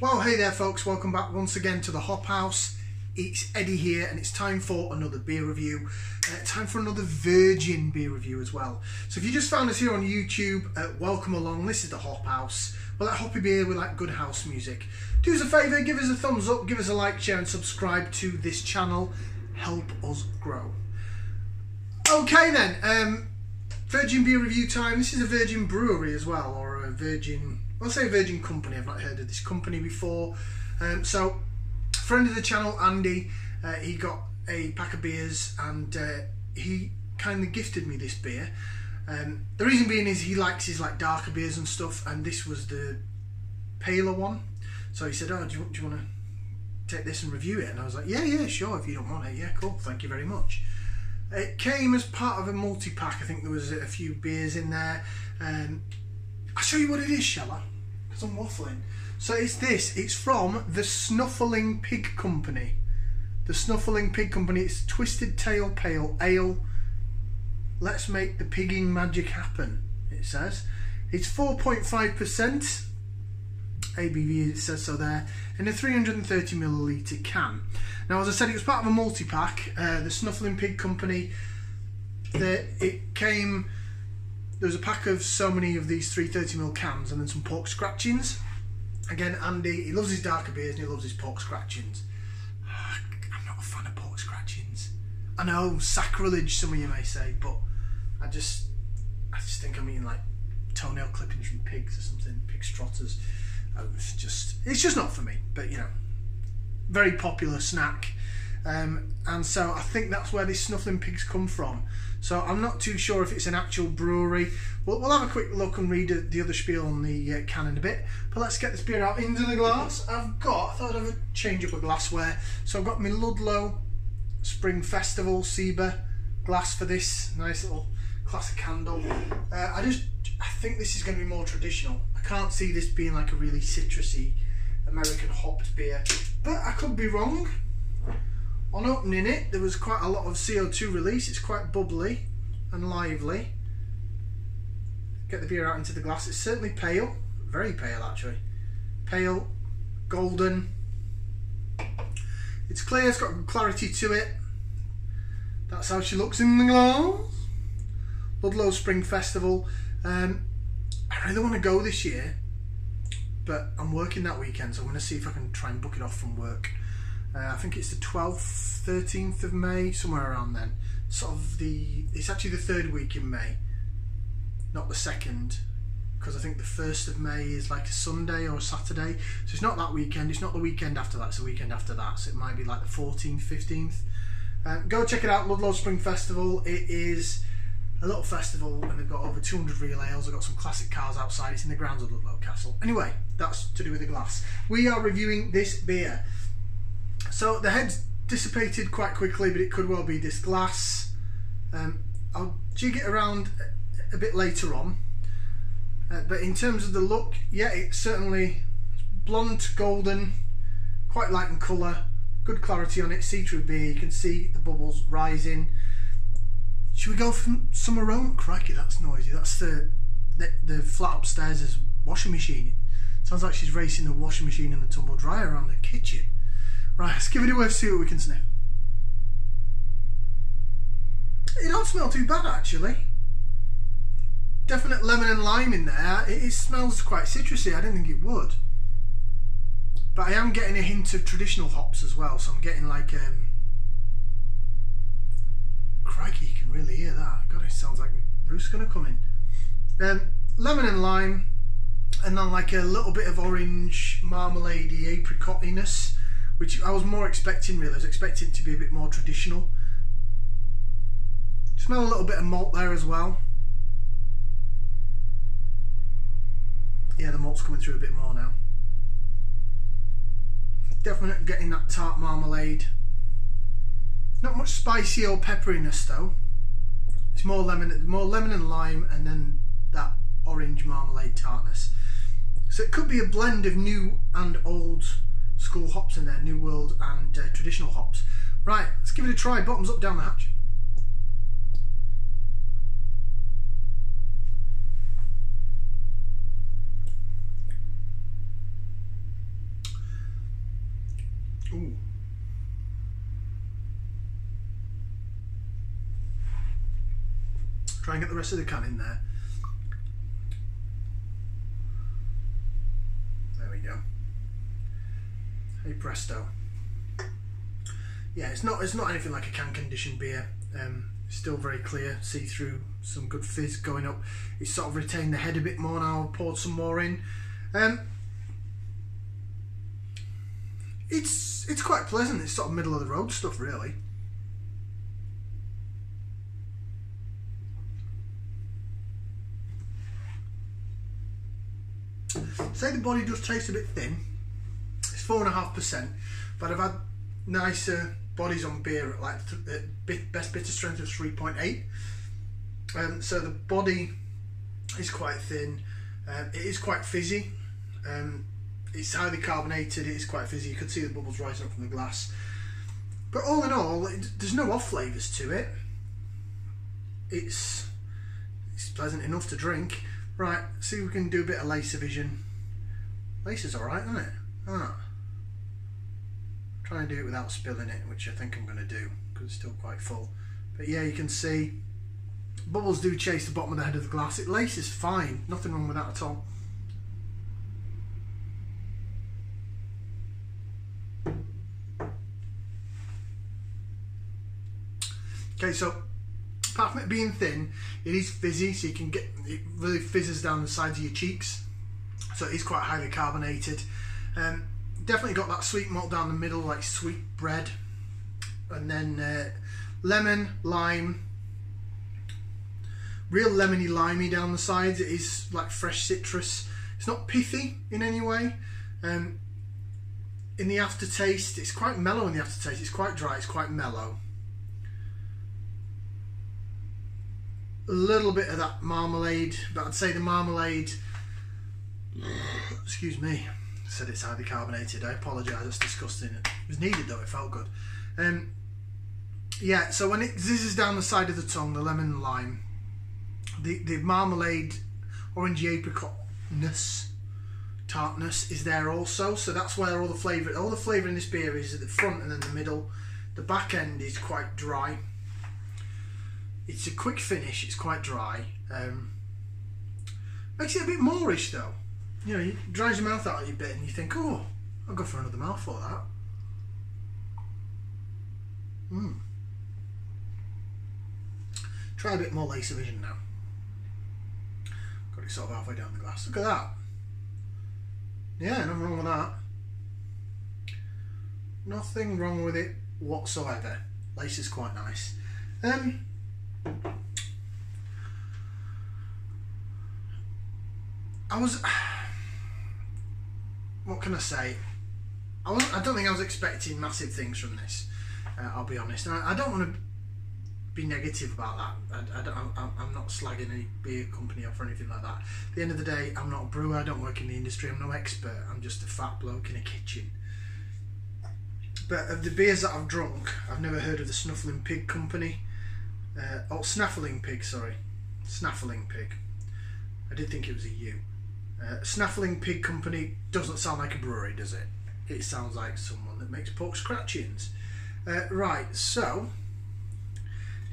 Well, hey there, folks. Welcome back once again to the Hop House. It's Eddie here, and it's time for another beer review. Uh, time for another Virgin beer review as well. So, if you just found us here on YouTube, uh, welcome along. This is the Hop House. We like hoppy beer, we like good house music. Do us a favour, give us a thumbs up, give us a like, share, and subscribe to this channel. Help us grow. Okay, then. Um, Virgin beer review time. This is a Virgin brewery as well, or a Virgin I'll say Virgin Company. I've not heard of this company before. Um, so, friend of the channel, Andy, uh, he got a pack of beers and uh, he kindly gifted me this beer. Um, the reason being is he likes his like darker beers and stuff, and this was the paler one. So he said, "Oh, do you, do you want to take this and review it?" And I was like, "Yeah, yeah, sure. If you don't want it, yeah, cool. Thank you very much." It came as part of a multi pack. I think there was a few beers in there. Um, I'll show you what it is, shall I? Because I'm waffling. So it's this. It's from the Snuffling Pig Company. The Snuffling Pig Company. It's Twisted Tale Pale Ale. Let's make the pigging magic happen. It says. It's 4.5% ABV. It says so there in a 330 milliliter can. Now, as I said, it was part of a multi pack. Uh, the Snuffling Pig Company. The, it came there was a pack of so many of these 330ml cans and then some pork scratchings. Again, Andy, he loves his darker beers and he loves his pork scratchings. I'm not a fan of pork scratchings. I know, sacrilege, some of you may say, but I just, I just think I'm eating like toenail clippings from pigs or something, pig strotters. It's just, it's just not for me. But you know, very popular snack. Um, and so I think that's where these snuffling pigs come from. So I'm not too sure if it's an actual brewery. We'll, we'll have a quick look and read the other spiel on the uh, can in a bit. But let's get this beer out into the glass. I've got, I thought I'd have a change up of glassware. So I've got my Ludlow Spring Festival SIBA glass for this. Nice little classic handle. Uh, I just, I think this is going to be more traditional. I can't see this being like a really citrusy American hopped beer. But I could be wrong. On opening it, there was quite a lot of CO2 release. It's quite bubbly and lively. Get the beer out into the glass. It's certainly pale, very pale actually. Pale, golden. It's clear, it's got clarity to it. That's how she looks in the glass. Ludlow Spring Festival. Um, I really want to go this year, but I'm working that weekend, so I'm going to see if I can try and book it off from work. Uh, I think it's the 12th, 13th of May, somewhere around then. Sort of the, it's actually the third week in May, not the second, because I think the 1st of May is like a Sunday or a Saturday. So it's not that weekend, it's not the weekend after that, it's the weekend after that. So it might be like the 14th, 15th. Um, go check it out, Ludlow Spring Festival. It is a little festival and they've got over 200 real ales. They've got some classic cars outside. It's in the grounds of Ludlow Castle. Anyway, that's to do with the glass. We are reviewing this beer. So the head's dissipated quite quickly, but it could well be this glass. Um, I'll jig it around a bit later on. Uh, but in terms of the look, yeah, it's certainly blonde, golden, quite light in colour, good clarity on it, see-through beer, you can see the bubbles rising. Should we go for some aroma? Crikey, that's noisy. That's the, the, the flat upstairs is washing machine. Sounds like she's racing the washing machine and the tumble dryer around the kitchen. Right, let's give it a whiff, see what we can sniff. It don't smell too bad actually. Definite lemon and lime in there. It, it smells quite citrusy. I didn't think it would. But I am getting a hint of traditional hops as well. So I'm getting like, um, crikey, you can really hear that. God, it sounds like Bruce gonna come in. Um, lemon and lime, and then like a little bit of orange marmaladey apricotiness which I was more expecting really. I was expecting it to be a bit more traditional. Smell a little bit of malt there as well. Yeah, the malt's coming through a bit more now. Definitely getting that tart marmalade. Not much spicy or pepperiness though. It's more lemon, more lemon and lime, and then that orange marmalade tartness. So it could be a blend of new and old school hops in there, New World and uh, traditional hops. Right, let's give it a try. Bottoms up, down the hatch. Ooh. Try and get the rest of the can in there. There we go. Hey presto. Yeah, it's not it's not anything like a can conditioned beer. Um, still very clear, see through, some good fizz going up. It's sort of retained the head a bit more now. Poured some more in. Um, it's it's quite pleasant. It's sort of middle of the road stuff, really. Say the body does taste a bit thin. Four and a half percent, but I've had nicer bodies on beer at like th- best bitter strength of three point eight. Um, so the body is quite thin. Um, it is quite fizzy. Um, it's highly carbonated. It is quite fizzy. You could see the bubbles rising up from the glass. But all in all, it, there's no off flavours to it. It's it's pleasant enough to drink. Right, see if we can do a bit of laser vision. Laser's alright, isn't it? Ah. Try and do it without spilling it, which I think I'm going to do, because it's still quite full. But yeah, you can see bubbles do chase the bottom of the head of the glass. It laces fine, nothing wrong with that at all. Okay, so apart from it being thin, it is fizzy, so you can get it really fizzes down the sides of your cheeks. So it is quite highly carbonated. Um, definitely got that sweet malt down the middle, like sweet bread, and then uh, lemon, lime, real lemony limey down the sides. It is like fresh citrus. It's not pithy in any way. Um, in the aftertaste, it's quite mellow in the aftertaste. It's quite dry. It's quite mellow. a little bit of that marmalade, but I'd say the marmalade, excuse me, said it's highly carbonated. I apologise, that's disgusting. It was needed though, it felt good. Um, yeah, so when it zizzes down the side of the tongue, the lemon lime, the, the marmalade, orangey apricotness, tartness is there also. So that's where all the flavour, all the flavour in this beer is at the front and then the middle. The back end is quite dry it's a quick finish. It's quite dry. Um, makes it a bit moreish though. You know, it dries your mouth out a bit, and you think, oh, I'll go for another mouthful of that. Hmm. Try a bit more laser vision now. Got it sort of halfway down the glass. Look at that. Yeah, nothing wrong with that. Nothing wrong with it whatsoever. Lace is quite nice. Um, I was. What can I say? I, I don't think I was expecting massive things from this. Uh, I'll be honest. I, I, don't want to be negative about that. I, I am not slagging any beer company off or anything like that. At the end of the day, I'm not a brewer. I don't work in the industry. I'm no expert. I'm just a fat bloke in a kitchen. But of the beers that I've drunk, I've never heard of the Snuffling Pig Company. Uh, oh, Snaffling Pig, sorry. Snaffling Pig. I did think it was a U. Uh, Snaffling Pig Company doesn't sound like a brewery, does it? It sounds like someone that makes pork scratchings. Uh, right, so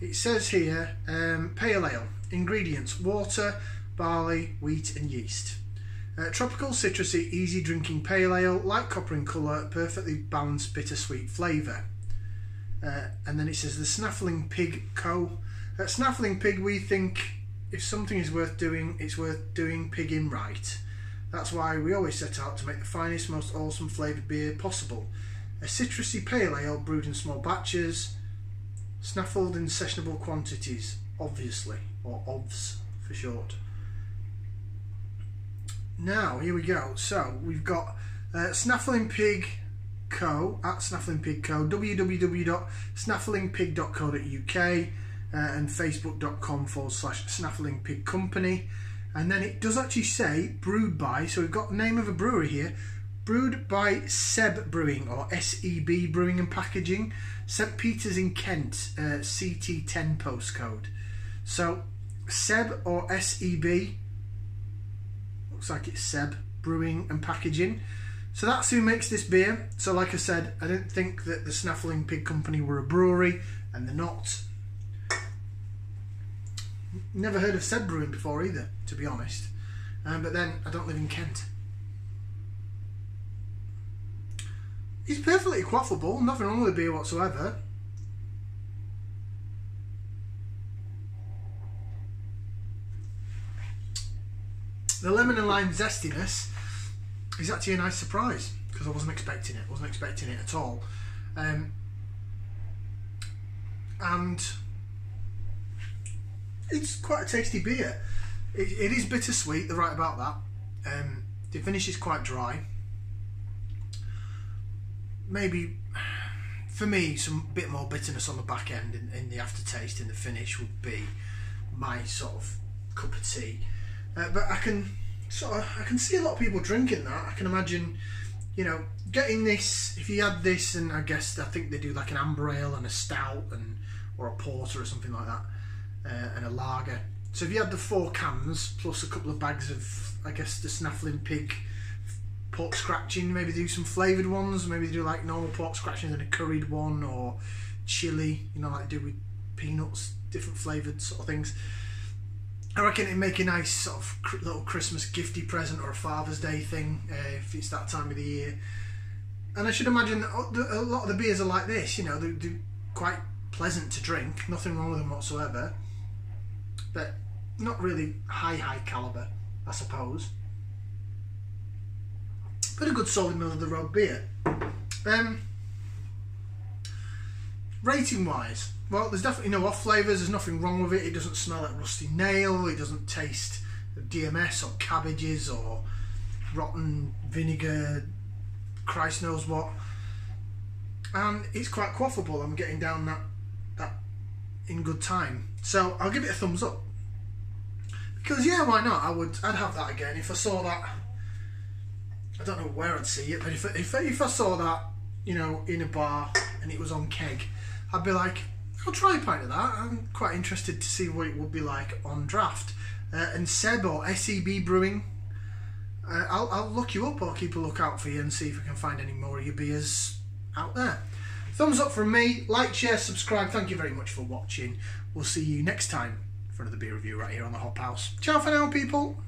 it says here um, pale ale ingredients water, barley, wheat, and yeast. Uh, tropical, citrusy, easy drinking pale ale, light copper in colour, perfectly balanced bittersweet flavour. Uh, and then it says the Snaffling Pig Co. At Snaffling Pig, we think if something is worth doing, it's worth doing pigging right. That's why we always set out to make the finest, most awesome flavoured beer possible. A citrusy pale ale brewed in small batches, snaffled in sessionable quantities, obviously, or OVS for short. Now, here we go. So, we've got uh, Snaffling Pig Co. at Snaffling Pig Co. www.snafflingpig.co.uk uh, and facebook.com forward slash snaffling pig company. And then it does actually say brewed by, so we've got the name of a brewery here, brewed by Seb Brewing or SEB Brewing and Packaging, St Peters in Kent, uh, CT10 postcode. So Seb or SEB, looks like it's Seb Brewing and Packaging. So that's who makes this beer. So, like I said, I didn't think that the Snaffling Pig Company were a brewery, and they're not. Never heard of Seb brewing before either, to be honest. Um, but then I don't live in Kent. It's perfectly quaffable, nothing wrong with the beer whatsoever. The lemon and lime zestiness is actually a nice surprise because I wasn't expecting it. wasn't expecting it at all. Um, and it's quite a tasty beer. It, it is bittersweet, they're right about that. Um, the finish is quite dry. Maybe, for me, some bit more bitterness on the back end in, in the aftertaste in the finish would be my sort of cup of tea. Uh, but I can sort of, I can see a lot of people drinking that. I can imagine, you know, getting this. If you had this, and I guess I think they do like an amber ale and a stout and or a porter or something like that, uh, and a lager. So if you had the four cans plus a couple of bags of, I guess, the snaffling pig pork scratching, maybe do some flavoured ones, maybe do like normal pork scratching and a curried one or chili, you know, like do with peanuts, different flavoured sort of things. I reckon it'd make a nice sort of little Christmas gifty present or a Father's Day thing uh, if it's that time of the year. And I should imagine that a lot of the beers are like this, you know, they're, they're quite pleasant to drink, nothing wrong with them whatsoever, but not really high, high calibre, I suppose. But a good solid middle of the road beer. Um, rating wise, well, there's definitely no off flavours. There's nothing wrong with it. It doesn't smell like rusty nail. It doesn't taste DMS or cabbages or rotten vinegar. Christ knows what. And it's quite quaffable. I'm getting down that in good time. So I'll give it a thumbs up. Because yeah, why not? I would. I'd have that again if I saw that. I don't know where I'd see it, but if if if I saw that, you know, in a bar and it was on keg, I'd be like, I'll try a pint of that. I'm quite interested to see what it would be like on draft. Uh, and Seb or SEB Brewing, uh, I'll, I'll look you up or keep a lookout for you and see if I can find any more of your beers out there. Thumbs up from me, like, share, subscribe. Thank you very much for watching. We'll see you next time for another beer review right here on the Hop House. Ciao for now, people.